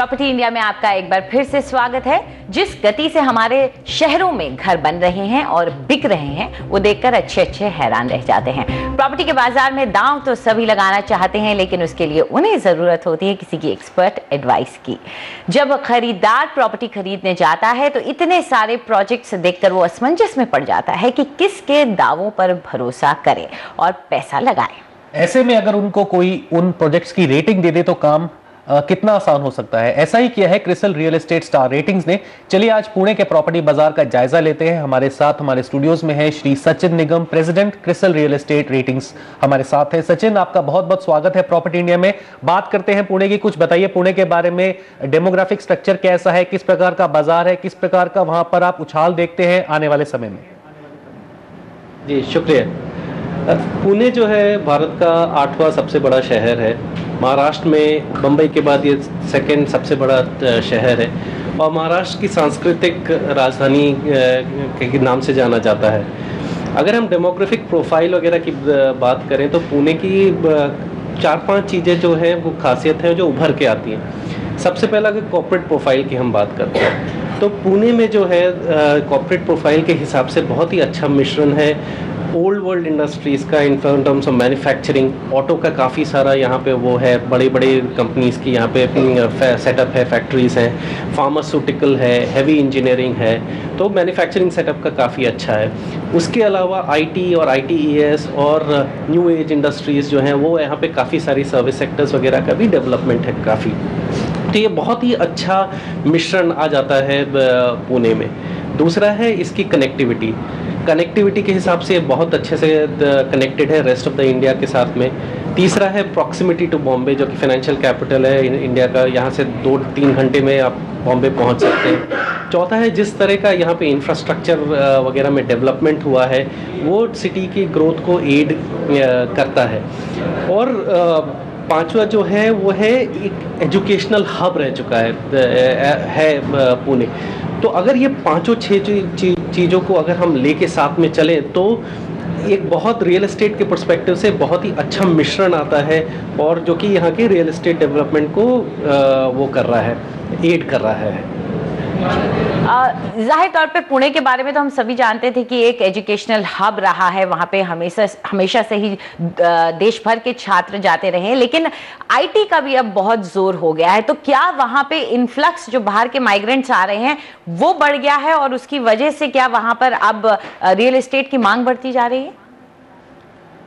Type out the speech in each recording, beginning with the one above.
Property India में आपका एक बार फिर से स्वागत है। जिस गति से हमारे शहरों में घर बन रहे हैं और बिक रहे हैं, वो देखकर अच्छे अच्छे हैरान रह जाते हैं। प्रॉपर्टी के बाज़ार में दांव तो सभी लगाना चाहते हैं, लेकिन उसके लिए उन्हें ज़रूरत होती है किसी की एक्सपर्ट एडवाइस की। जब खरीदार प्रॉपर्टी खरीदने जाता है तो इतने सारे प्रोजेक्ट्स देखकर वो असमंजस में पड़ जाता है कि किसके दावों पर भरोसा करे और पैसा लगाए। ऐसे में अगर उनको कोई उन प्रोजेक्ट्स की रेटिंग दे दे तो काम कितना आसान हो सकता है? ऐसा ही किया है Crisil real estate star ratings ने। चलिए आज पुणे के प्रॉपर्टी बाज़ार का जायजा लेते हैं। हमारे साथ हमारे स्टूडियोज में है Shri Sachin Nigam president Crisil real estate ratings हमारे साथ है सचिन, आपका बहुत बहुत स्वागत है प्रॉपर्टी इंडिया में। बात करते हैं पुणे की। कुछ बताइए पुणे के बारे में। डेमोग्राफिक स्ट्रक्चर कैसा है? किस प्रकार का बाज़ार है? किस प्रकार का वहाँ पर आप उछाल देखते हैं आने वाले समय में? जी, शुक्रिया। पुणे जो है, भारत का आठवां सबसे बड़ा शहर है। महाराष्ट्र में बम्बई के बाद ये सेकेंड सबसे बड़ा शहर है। और महाराष्ट्र की सांस्कृतिक राजधानी के नाम से जाना जाता है। अगर हम डेमोग्राफिक प्रोफ़ाइल वगैरह की बात करें तो पुणे की चार पाँच चीज़ें जो हैं, वो खासियत हैं, जो उभर के आती हैं। सबसे पहला अगर कॉपरेट प्रोफ़ाइल की हम बात करते हैं तो पुणे में जो है कॉपरेट प्रोफ़ाइल के हिसाब से बहुत ही अच्छा मिश्रण है। ओल्ड वर्ल्ड इंडस्ट्रीज़ का in terms of manufacturing auto का काफ़ी सारा यहाँ पे वो है बड़े बड़े कंपनीज़ की यहाँ पे सेटअप है फैक्ट्रीज़ हैं फार्मास्यूटिकल है हैवी इंजीनियरिंग है तो मैन्युफैक्चरिंग सेटअप का काफ़ी अच्छा है। उसके अलावा आईटी और आईटीईएस और न्यू एज इंडस्ट्रीज़ जो हैं, वो यहाँ पे काफ़ी सारी सर्विस सेक्टर्स वगैरह का भी डेवलपमेंट है काफ़ी। तो ये बहुत ही अच्छा मिश्रण आ जाता है पुणे में। दूसरा है इसकी कनेक्टिविटी कनेक्टिविटी के हिसाब से बहुत अच्छे से कनेक्टेड है रेस्ट ऑफ़ द इंडिया के साथ में। तीसरा है प्रॉक्सिमिटी टू बॉम्बे जो कि फाइनेंशियल कैपिटल है इंडिया का। यहाँ से दो तीन घंटे में आप बॉम्बे पहुँच सकते हैं। चौथा है जिस तरह का यहाँ पे इंफ्रास्ट्रक्चर वगैरह में डेवलपमेंट हुआ है, वो सिटी की ग्रोथ को एड करता है। और पांचवा जो है, वो है एक एजुकेशनल हब रह चुका है है पुणे। तो अगर ये पाँचों छः चीज़ों को अगर हम लेके साथ में चलें तो एक बहुत रियल एस्टेट के परस्पेक्टिव से बहुत ही अच्छा मिश्रण आता है और जो कि यहाँ के रियल एस्टेट डेवलपमेंट को वो कर रहा है एड कर रहा है। ज़ाहिर तौर पे पुणे के बारे में तो हम सभी जानते थे कि एक एजुकेशनल हब रहा है, वहाँ पे हमेशा हमेशा से ही देश भर के छात्र जाते रहे लेकिन आईटी का भी अब बहुत ज़ोर हो गया है तो क्या वहाँ पे इन्फ्लक्स जो बाहर के माइग्रेंट्स आ रहे हैं, वो बढ़ गया है और उसकी वजह से क्या वहाँ पर अब रियल इस्टेट की मांग बढ़ती जा रही है?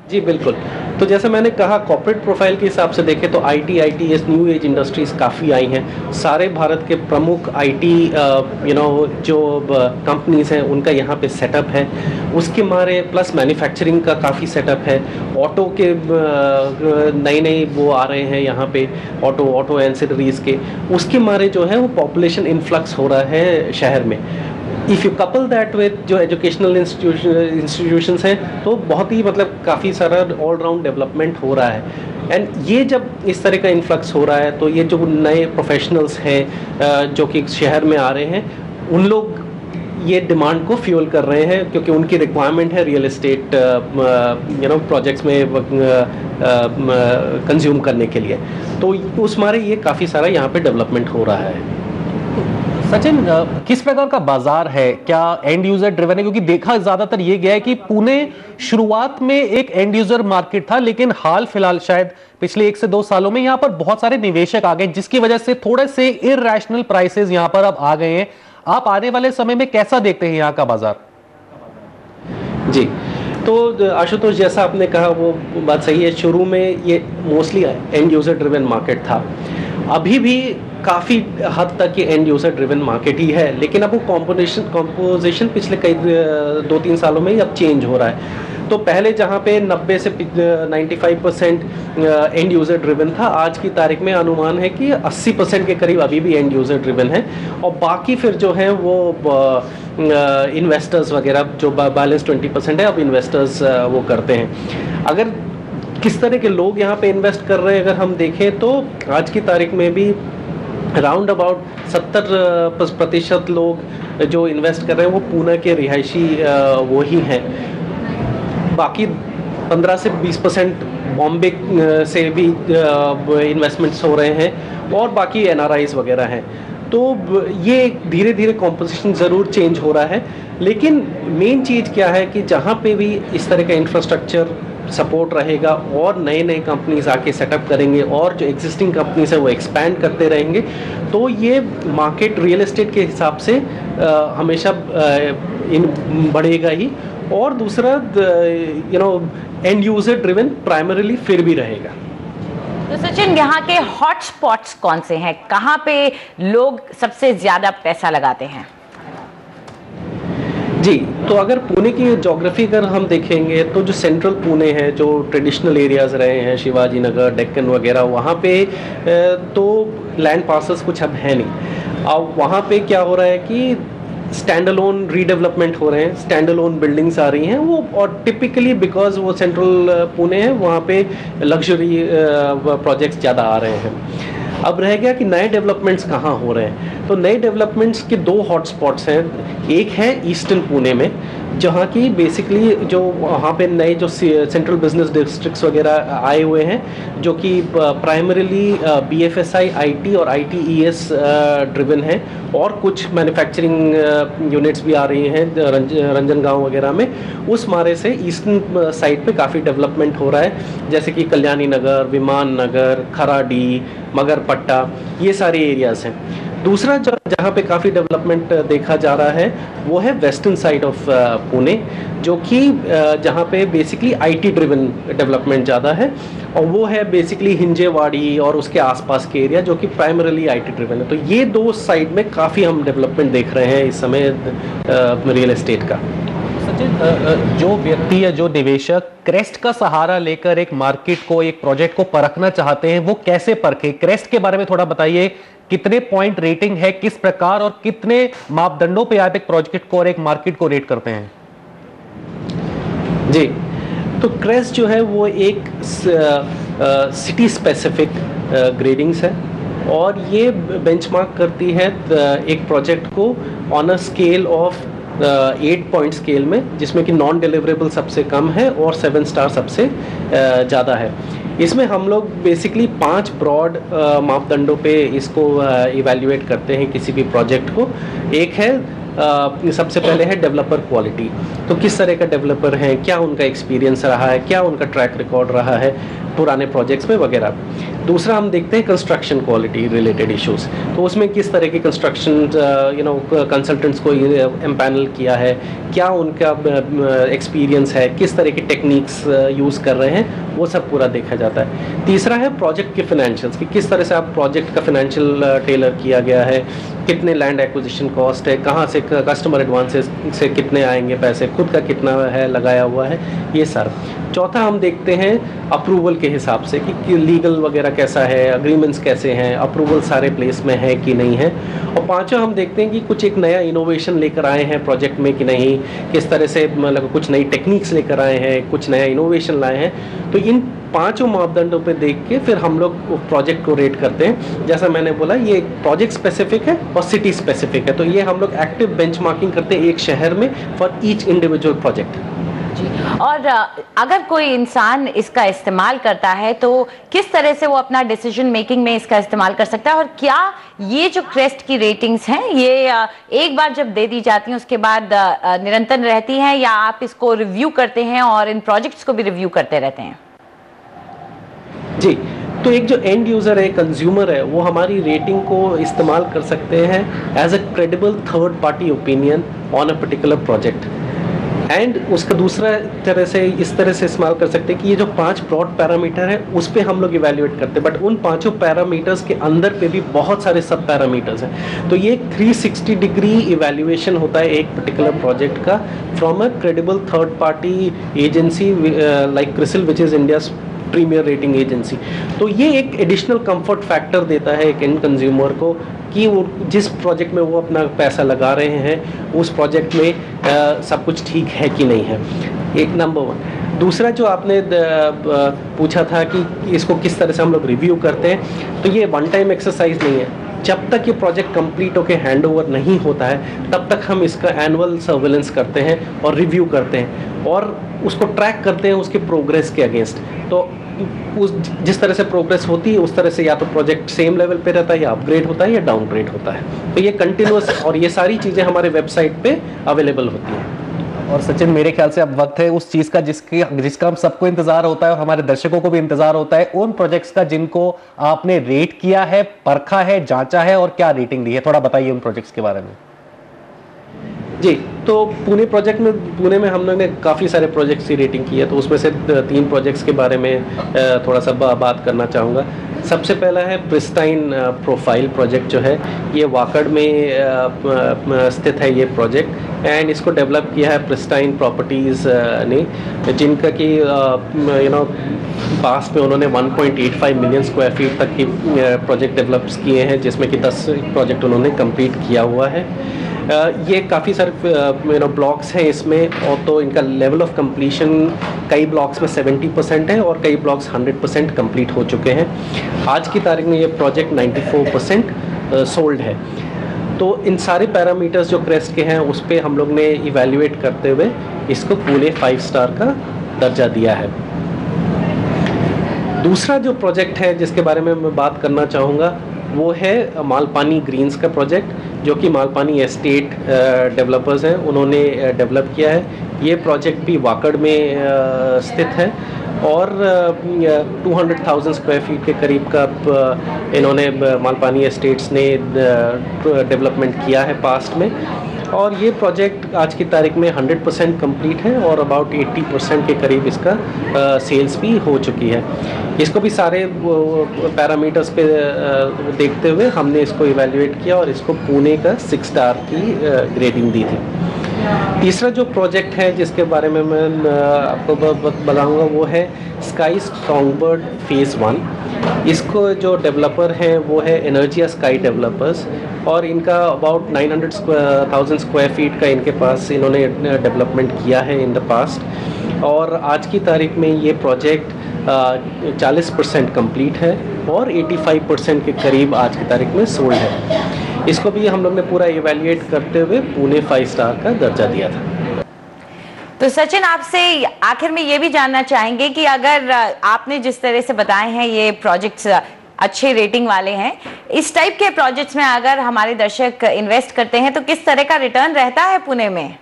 जी, बिल्कुल। तो जैसे मैंने कहा कॉर्पोरेट प्रोफ़ाइल के हिसाब से देखें तो IT as new age industries काफ़ी आई हैं। सारे भारत के प्रमुख आईटी यू नो जो कंपनीज़ हैं, उनका यहाँ पे सेटअप है। उसके मारे प्लस मैन्युफैक्चरिंग का काफ़ी सेटअप है। ऑटो के नए नए वो आ रहे हैं यहाँ पे ऑटो ऑटो एंसिडरीज के। उसके मारे जो है, वो पॉपुलेशन इन्फ्लक्स हो रहा है शहर में। If you couple that with जो एजुकेशनल इंस्टीट्यूशन हैं तो बहुत ही मतलब काफ़ी सारा ऑल राउंड डेवलपमेंट हो रहा है। एंड ये जब इस तरह का इन्फ्लक्स हो रहा है तो ये जो नए प्रोफेशनल्स हैं जो कि शहर में आ रहे हैं, उन लोग ये डिमांड को फ्यूल कर रहे हैं, क्योंकि उनकी रिक्वायरमेंट है real estate you know projects में कंज्यूम करने के लिए। तो उस मारे ये काफ़ी सारा यहाँ पे डेवलपमेंट हो रहा है। सचिन किस प्रकार का बाज़ार है? क्या एंड यूज़र ड्रिवन है? क्योंकि देखा ज़्यादातर ये गया है कि पुणे शुरुआत में एक एंड यूज़र मार्केट था, लेकिन हाल फ़िलहाल शायद पिछले एक से दो सालों में यहाँ पर बहुत सारे निवेशक आ गए, जिसकी वजह से थोड़े से इरेशनल प्राइसेस यहाँ पर अब आ गए हैं। आप आने वाले समय में कैसा देखते हैं यहाँ का बाज़ार? जी तो आशुतोष, जैसा आपने कहा, वो बात सही है। शुरू में ये mostly end user driven market था। अभी भी काफ़ी हद तक ये एंड यूज़र ड्रिवन मार्केट ही है, लेकिन अब वो कॉम्पोजिशन कॉम्पोजिशन पिछले कई दो तीन सालों में ही अब चेंज हो रहा है। तो पहले जहाँ पे 90 से 95 परसेंट एंड यूज़र ड्रिवन था, आज की तारीख में अनुमान है कि 80 परसेंट के करीब अभी भी एंड यूज़र ड्रिवन है। और बाकी फिर जो है वो इन्वेस्टर्स वगैरह, जो बैलेंस 20 परसेंट है, अब इन्वेस्टर्स वो करते हैं। अगर किस तरह के लोग यहाँ पे इन्वेस्ट कर रहे हैं, अगर हम देखें तो आज की तारीख में भी राउंड अबाउट सत्तर प्रतिशत लोग जो इन्वेस्ट कर रहे हैं, वो पूना के रिहायशी वो ही हैं। बाकी 15 से 20 परसेंट बॉम्बे से भी इन्वेस्टमेंट्स हो रहे हैं और बाकी एन वगैरह हैं। तो ये धीरे धीरे कॉम्पोजिशन ज़रूर चेंज हो रहा है, लेकिन मेन चीज़ क्या है कि जहाँ पे भी इस तरह का इंफ्रास्ट्रक्चर सपोर्ट रहेगा और नए नए कंपनीज़ आके सेटअप करेंगे और जो एग्जिस्टिंग कंपनीज़ है वो एक्सपैंड करते रहेंगे। तो ये मार्केट रियल एस्टेट के हिसाब से आ, हमेशा आ, इन बढ़ेगा ही। और दूसरा you know end user driven primarily फिर भी रहेगा। तो सचिन यहाँ के हॉट स्पॉट्स कौन से हैं? कहाँ पे लोग सबसे ज़्यादा पैसा लगाते हैं? जी। तो अगर पुणे की जोग्राफी अगर हम देखेंगे तो जो सेंट्रल पुणे है, जो ट्रेडिशनल एरियाज़ रहे हैं, शिवाजी नगर, डेक्कन वगैरह, वहाँ पे तो लैंड पार्सल्स कुछ अब है नहीं। अब वहाँ पे क्या हो रहा है कि स्टैंड अलोन रीडेवलपमेंट हो रहे हैं स्टैंड अलोन बिल्डिंग्स आ रही हैं, वो और टिपिकली बिकॉज़ वो सेंट्रल पुणे है, वहाँ पे लग्जरी प्रोजेक्ट्स ज़्यादा आ रहे हैं। अब रह गया कि नए डेवलपमेंट्स कहाँ हो रहे हैं। तो नए डेवलपमेंट्स के दो हॉटस्पॉट्स हैं। एक है ईस्टर्न पुणे में जहाँ की बेसिकली जो वहाँ पे नए जो सेंट्रल बिज़नेस डिस्ट्रिक्ट्स वगैरह आए हुए हैं जो कि primarily B F S I I T और I T E S driven है और कुछ मैन्युफैक्चरिंग यूनिट्स भी आ रही हैं रंज, रंजन गाँव वगैरह में। उस मारे से ईस्टर्न साइड पे काफ़ी डेवलपमेंट हो रहा है जैसे कि कल्याणी नगर विमान नगर खराडी मगरपट्टा ये सारे एरियाज़ हैं। दूसरा जो जहाँ पे काफ़ी डेवलपमेंट देखा जा रहा है, वो है वेस्टर्न साइड ऑफ़ पुणे, जो कि जहाँ पे बेसिकली आईटी ड्रिवन डेवलपमेंट ज़्यादा है, और वो है बेसिकली हिंजेवाड़ी और उसके आसपास के एरिया जो कि प्राइमरली आईटी ड्रिवन है। तो ये दो साइड में काफ़ी हम डेवलपमेंट देख रहे हैं इस समय रियल एस्टेट का। जो व्यक्ति या जो निवेशक क्रेस्ट का सहारा लेकर एक मार्केट को, एक प्रोजेक्ट को परखना चाहते हैं, वो कैसे परखे? क्रेस्ट के बारे में थोड़ा बताइए कितने पॉइंट रेटिंग है, किस प्रकार और कितने मापदंडों पे आप एक प्रोजेक्ट को और एक मार्केट को रेट करते हैं? जी तो क्रेस जो है वो एक सिटी स्पेसिफिक ग्रेडिंग्स है और ये बेंचमार्क करती है एक प्रोजेक्ट को on a scale of eight point scale में, जिसमें कि नॉन डिलीवरेबल सबसे कम है और सेवन स्टार सबसे ज़्यादा है। इसमें हम लोग बेसिकली पाँच ब्रॉड मापदंडों पे इसको इवेल्युएट करते हैं किसी भी प्रोजेक्ट को। एक है Uh, सबसे पहले है डेवलपर क्वालिटी तो किस तरह का डेवलपर है क्या उनका एक्सपीरियंस रहा है क्या उनका ट्रैक रिकॉर्ड रहा है पुराने प्रोजेक्ट्स में वगैरह। दूसरा हम देखते हैं कंस्ट्रक्शन क्वालिटी रिलेटेड इश्यूज़ तो उसमें किस तरह के कंस्ट्रक्शन यू नो कंसल्टेंट्स को एम्पैनल किया है क्या उनका एक्सपीरियंस है किस तरह की टेक्निक्स यूज़ कर रहे हैं वो सब पूरा देखा जाता है। तीसरा है प्रोजेक्ट के फाइनेंशियल्स कि। किस तरह से आप प्रोजेक्ट का फाइनेंशियल टेलर किया गया है? कितने लैंड एक्विजिशन कॉस्ट है? कहाँ से कस्टमर एडवांसेस से कितने आएँगे पैसे? खुद का कितना है, लगाया हुआ है? ये सर। चौथा हम देखते हैं अप्रूवल के हिसाब से कि लीगल वगैरह कैसा है अग्रीमेंट्स कैसे हैं अप्रूवल सारे प्लेस में है कि नहीं है। और पांचवा हम देखते हैं कि कुछ एक नया इनोवेशन लेकर आए हैं प्रोजेक्ट में कि नहीं, किस तरह से मतलब कुछ नई टेक्निक्स लेकर आए हैं, कुछ नया इनोवेशन लाए हैं। तो इन पाँचों मापदंडों पे देख के फिर हम लोग प्रोजेक्ट को रेट करते हैं। जैसा मैंने बोला, ये प्रोजेक्ट स्पेसिफिक है और सिटी स्पेसिफिक है। तो ये हम लोग एक्टिव बेंचमार्किंग करते हैं एक शहर में फॉर ईच इंडिविजुअल प्रोजेक्ट जी। और अगर कोई इंसान इसका इस्तेमाल करता है तो किस तरह से वो अपना डिसीज़न मेकिंग में इसका इस्तेमाल कर सकता है? और क्या ये जो क्रेस्ट की रेटिंग्स हैं, ये एक बार जब दे दी जाती हैं, उसके बाद निरंतर रहती हैं, या आप इसको रिव्यू करते हैं और इन प्रोजेक्ट्स को भी रिव्यू करते रहते हैं? जी तो एक जो एंड यूज़र है कंज्यूमर है, वो हमारी रेटिंग को इस्तेमाल कर सकते हैं as a credible third party opinion on a particular project and उसका दूसरा तरह से, इस तरह से इस्तेमाल कर सकते हैं कि ये जो पाँच ब्रॉड पैरामीटर है, उस पर हम लोग इवेल्युएट करते हैं। बट उन पाँचों पैरामीटर्स के अंदर पे भी बहुत सारे सब पैरामीटर्स हैं। तो ये 360 डिग्री इवेल्युएशन होता है एक पर्टिकुलर प्रोजेक्ट का from a credible third party agency like Crisil which is India premier rating agency तो ये एक एडिशनल कंफर्ट फैक्टर देता है एक एंड कंज्यूमर को कि वो जिस प्रोजेक्ट में वो अपना पैसा लगा रहे हैं उस प्रोजेक्ट में आ, सब कुछ ठीक है कि नहीं है। एक नंबर वन दूसरा जो आपने पूछा था कि इसको किस तरह से हम लोग रिव्यू करते हैं तो ये वन टाइम एक्सरसाइज नहीं है। जब तक ये प्रोजेक्ट कंप्लीट होकर हैंड ओवर नहीं होता है तब तक हम इसका एनुअल सर्वेलेंस करते हैं और रिव्यू करते हैं और उसको ट्रैक करते हैं उसके प्रोग्रेस के अगेंस्ट तो उस जिस तरह से प्रोग्रेस होती है उस तरह से या तो प्रोजेक्ट सेम लेवल पे रहता है या अपग्रेड होता है या डाउनग्रेड होता है। तो ये कंटिन्यूस और ये सारी चीज़ें हमारे वेबसाइट पे अवेलेबल होती हैं। और सचिन मेरे ख्याल से अब वक्त है उस चीज़ का जिसकी जिसका हम सबको इंतज़ार होता है और हमारे दर्शकों को भी इंतज़ार होता है उन प्रोजेक्ट्स का जिनको आपने रेट किया है परखा है जांचा है और क्या रेटिंग दी है? थोड़ा बताइए उन प्रोजेक्ट्स के बारे में। जी तो पुणे प्रोजेक्ट में, पुणे में हम लोग ने काफ़ी सारे प्रोजेक्ट्स की रेटिंग की है तो उसमें से तीन प्रोजेक्ट्स के बारे में थोड़ा सा बात करना चाहूँगा। सबसे पहला है प्रिस्टाइन प्रोफ़ाइल प्रोजेक्ट जो है, ये वाकड़ में स्थित है ये प्रोजेक्ट एंड इसको डेवलप किया है प्रिस्टाइन प्रॉपर्टीज़ ने, जिनका कि यू नो पास में उन्होंने 1.85 मिलियन स्क्वायर फीट तक की प्रोजेक्ट डेवलप किए हैं, जिसमें कि 10 प्रोजेक्ट उन्होंने कंप्लीट किया हुआ है। ये काफ़ी सारे यू नो ब्लॉक्स हैं इसमें और तो इनका लेवल ऑफ़ कंप्लीशन कई ब्लॉक्स में 70 परसेंट है और कई ब्लॉक्स 100 परसेंट कंप्लीट हो चुके हैं। आज की तारीख में ये प्रोजेक्ट 94 परसेंट सोल्ड है। तो इन सारे पैरामीटर्स जो क्रेस्ट के हैं, उस पर हम लोग ने इवेल्यूएट करते हुए इसको पूरे फाइव स्टार का दर्जा दिया है। दूसरा जो प्रोजेक्ट है, जिसके बारे में मैं बात करना चाहूँगा वो है मालपानी ग्रीन्स का प्रोजेक्ट जो कि मालपानी एस्टेट डेवलपर्स हैं उन्होंने डेवलप किया है। ये प्रोजेक्ट भी वाकड़ में स्थित है और 200,000 स्क्वायर फीट के करीब का इन्होंने मालपानी एस्टेट्स ने डेवलपमेंट किया है पास्ट में। और ये प्रोजेक्ट आज की तारीख में 100 परसेंट कंप्लीट है और अबाउट 80 परसेंट के करीब इसका सेल्स भी हो चुकी है। इसको भी सारे पैरामीटर्स पे देखते हुए हमने इसको इवेल्युएट किया और इसको पुणे का सिक्स स्टार की ग्रेडिंग दी थी। तीसरा जो प्रोजेक्ट है जिसके बारे में मैं आपको बताऊँगा वो है स्काई स्ट्रॉन्गबर्ड फ़ेज़ वन इसको जो डेवलपर हैं, वो है एनर्जिया स्काई डेवलपर्स और इनका अबाउट 900 थाउज़ेंड स्क्वायर फीट का इनके पास इन्होंने डेवलपमेंट किया है इन द पास्ट और आज की तारीख में ये प्रोजेक्ट 40 परसेंट कंप्लीट है और 85 परसेंट के करीब आज की तारीख में सोल्ड है। इसको भी हम लोग ने पूरा इवेल्युएट करते हुए पुणे फाइव स्टार का दर्जा दिया था। तो सचिन, आपसे आखिर में ये भी जानना चाहेंगे कि अगर आपने जिस तरह से बताए हैं ये प्रोजेक्ट्स अच्छे रेटिंग वाले हैं, इस टाइप के प्रोजेक्ट्स में अगर हमारे दर्शक इन्वेस्ट करते हैं तो किस तरह का रिटर्न रहता है पुणे में?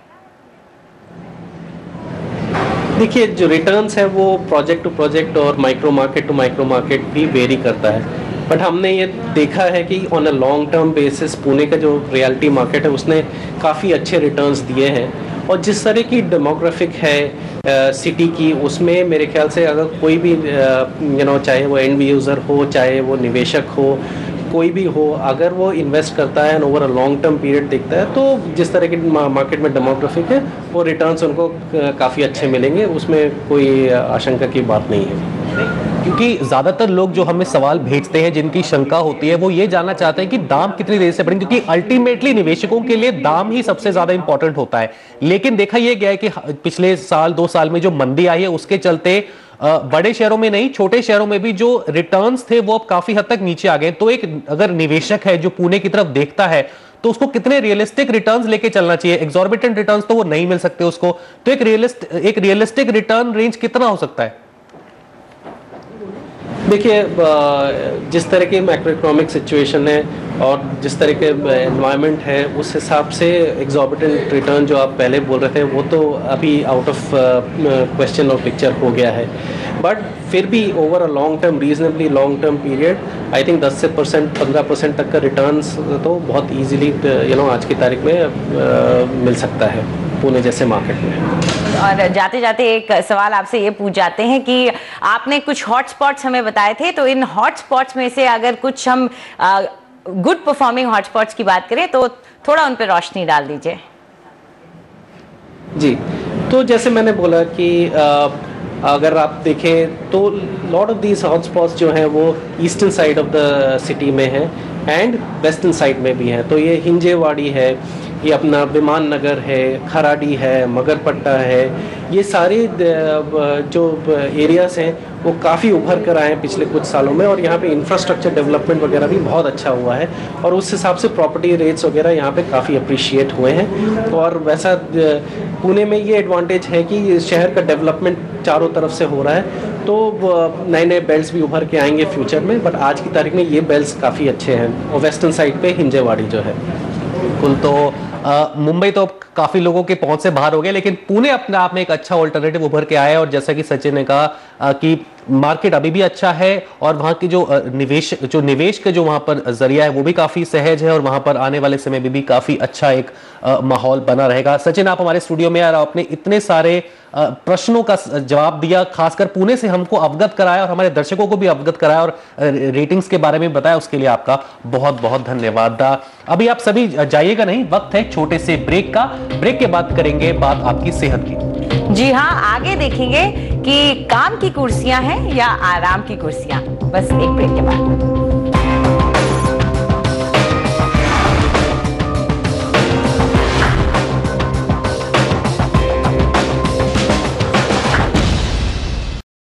देखिए, जो रिटर्न्स है वो प्रोजेक्ट टू प्रोजेक्ट और micro market to micro market भी वेरी करता है। बट हमने ये देखा है कि on a long term basis Pune का जो रियलिटी मार्केट है, उसने काफ़ी अच्छे रिटर्न्स दिए हैं। और जिस तरह की डेमोग्राफिक है सिटी की, उसमें मेरे ख्याल से अगर कोई भी यू नो चाहे वो एंड यूज़र हो, चाहे वो निवेशक हो, कोई भी हो, अगर वो इन्वेस्ट करता है and over a long term period देखता है तो जिस तरह की मार्केट में डेमोग्राफिक है, वो रिटर्न्स उनको काफ़ी अच्छे मिलेंगे, उसमें कोई आशंका की बात नहीं है। क्योंकि ज़्यादातर लोग जो हमें सवाल भेजते हैं, जिनकी शंका होती है, वो ये जानना चाहते हैं कि दाम कितनी देर से बढ़ेंगे क्योंकि अल्टीमेटली निवेशकों के लिए दाम ही सबसे ज़्यादा इंपॉर्टेंट होता है। लेकिन देखा यह गया है कि पिछले साल, दो साल में जो मंदी आई है, उसके चलते बड़े शहरों में नहीं, छोटे शहरों में भी जो रिटर्न्स थे, वो अब काफ़ी हद तक नीचे आ गए तो एक अगर निवेशक है जो पुणे की तरफ़ देखता है तो उसको कितने रियलिस्टिक रिटर्न्स लेके चलना चाहिए? एक्सॉर्बिटेंट रिटर्न्स तो वो नहीं मिल सकते उसको। तो एक रियलिस्ट एक रियलिस्टिक रिटर्न रेंज कितना हो सकता है? देखिए जिस तरह की मैक्रो इकोनॉमिक सिचुएशन है और जिस तरह के एनवायरनमेंट है उस हिसाब से एग्जॉर्बिटेंट रिटर्न जो आप पहले बोल रहे थे वो तो अभी आउट ऑफ़ क्वेश्चन और पिक्चर हो गया है। बट फिर भी over a long term reasonably long term period I think 10 से परसेंट पंद्रह परसेंट तक का रिटर्न्स तो बहुत इजीली यू नो आज की तारीख में uh, मिल सकता है। पुणे जैसे मार्केट में और जाते जाते एक सवाल आपसे ये पूछ जाते हैं कि आपने कुछ हॉटस्पॉट्स हमें बताए थे तो इन हॉटस्पॉट्स में से अगर कुछ हम गुड परफॉर्मिंग हॉटस्पॉट्स की बात करें तो थोड़ा उन पर रोशनी डाल दीजिए। जी तो जैसे मैंने बोला कि आ, अगर आप देखें तो लॉट ऑफ़ दीज हॉटस्पॉट्स जो हैं वो eastern side of the city में हैं एंड वेस्टर्न साइड में भी हैं। तो ये हिंजेवाड़ी है ये अपना विमान नगर है, खराडी है, मगरपट्टा है, ये सारे जो एरियाज़ हैं, वो काफ़ी उभर कर आए हैं पिछले कुछ सालों में और यहाँ पे इंफ्रास्ट्रक्चर डेवलपमेंट वगैरह भी बहुत अच्छा हुआ है और उस हिसाब से प्रॉपर्टी रेट्स वगैरह यहाँ पे काफ़ी अप्रिशिएट हुए हैं और वैसा पुणे में ये एडवांटेज है कि शहर का डेवलपमेंट चारों तरफ़ से हो रहा है तो नए नए बेल्ट्स भी उभर के आएँगे फ्यूचर में बट आज की तारीख में ये बेल्ट काफ़ी अच्छे हैं और वेस्टर्न साइड पर हिंजेवाड़ी जो है। बिल्कुल तो मुंबई तो काफ़ी लोगों के पहुँच से बाहर हो गया लेकिन पुणे अपने आप में एक अच्छा ऑल्टरनेटिव उभर के आया है। और जैसा कि सचिन ने कहा कि मार्केट अभी भी अच्छा है और वहाँ की जो निवेश जो निवेश के जो वहाँ पर ज़रिया है, वो भी काफ़ी सहज है और वहाँ पर आने वाले समय में भी भी काफ़ी अच्छा एक माहौल बना रहेगा। सचिन, आप हमारे स्टूडियो में यार आपने इतने सारे प्रश्नों का जवाब दिया, खासकर पुणे से हमको अवगत कराया और हमारे दर्शकों को भी अवगत कराया और रेटिंग्स के बारे में बताया, उसके लिए आपका बहुत बहुत धन्यवाद अभी आप सभी जाइएगा नहीं, वक्त है छोटे से ब्रेक का। ब्रेक के बाद करेंगे बात आपकी सेहत की। जी हाँ आगे देखेंगे कि काम की कुर्सियाँ हैं या आराम की कुर्सियाँ? बस एक ब्रेक के बाद।